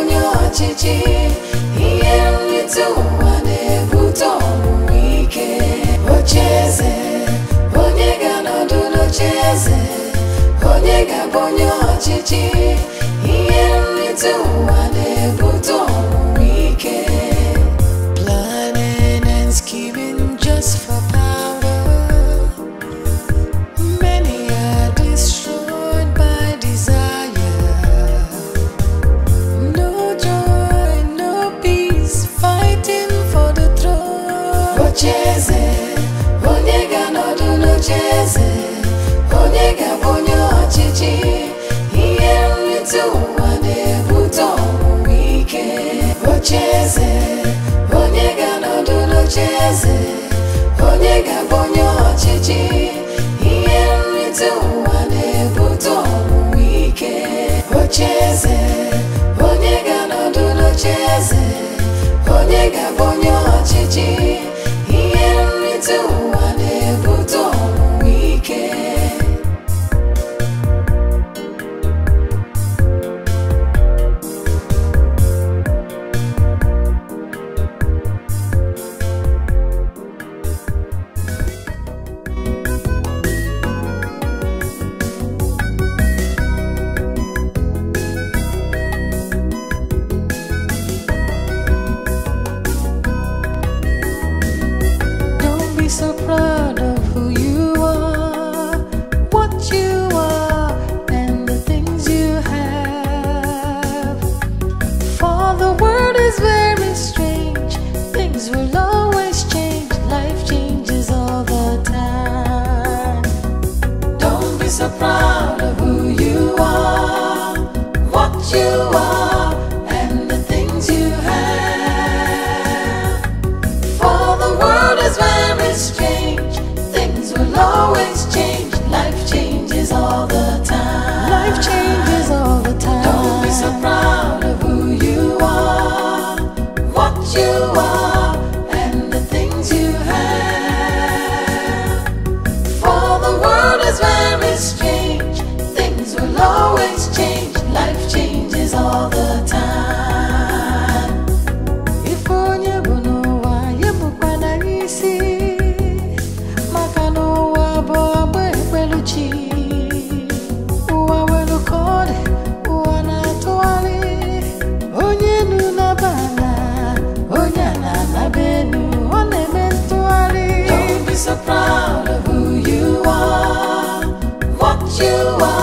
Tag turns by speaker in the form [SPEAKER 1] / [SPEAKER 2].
[SPEAKER 1] onye ọchịchị ihe nrite ụwa na-ebute ọmụmụ ike oche eze onye ga-anọdụ n'oche eze onye ga-abụ onye ọchịchị ihe nrite ụwa na-ebute ọmụmụ ike n'ocheeze onye ga-anọdụ n'ocheeze onye ga-abụ onye ọchịchị ihe nrite ụwa na-ebute ọmụmụ ike ocheeze onye ga-anọdụ n'ocheeze onye ga-abụ onye ọchịchị ihe nrite ụwa na-ebute ọmụmụ ike ocheeze onye ga-anọdụ n'ocheeze onye ga-abụ onye ọchịchị do the Lord. you are.